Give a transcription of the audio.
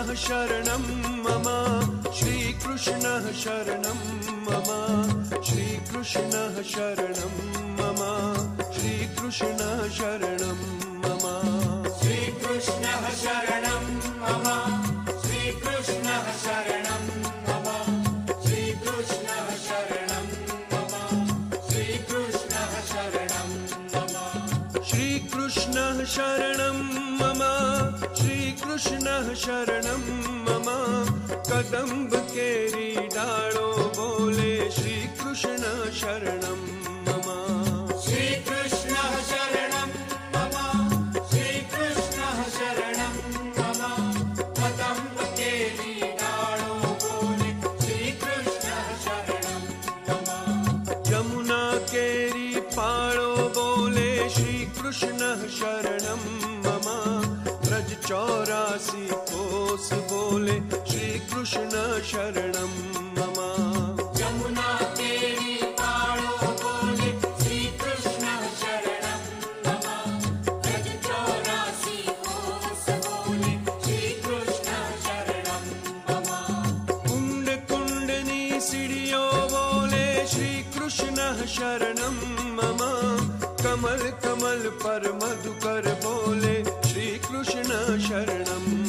श्रीकृष्णः शरणं मम। श्रीकृष्णः शरणं मम। श्रीकृष्णः शरणं मम। श्रीकृष्णः शरणं मम। श्रीकृष्णः शरणं मम। श्रीकृष्णः शरणं मम। श्रीकृष्णः शरणं मम। श्रीकृष्णः शरणं मम। श्रीकृष्णः शरणं मम। श्रीकृष्णः शरणं मम कदम्ब केरी डाळो बोले श्रीकृष्ण शरणं मम। श्रीकृष्णः शरणं मम। श्रीकृष्णः शरणं मम। कदम्बकेली डाळो बोले श्रीकृष्णः शरणं मम। यमुना केरी पाळो बोले श्रीकृष्णः शरणं मम। ब्रज चौरासी कोस बोले श्री कृष्ण शरणम ममा। यमुना चौरासी कुंड कुंडनी सीढ़ियों बोले श्री कृष्ण शरणम कमल कमल पर मधुकर बोले कृष्ण शरणम्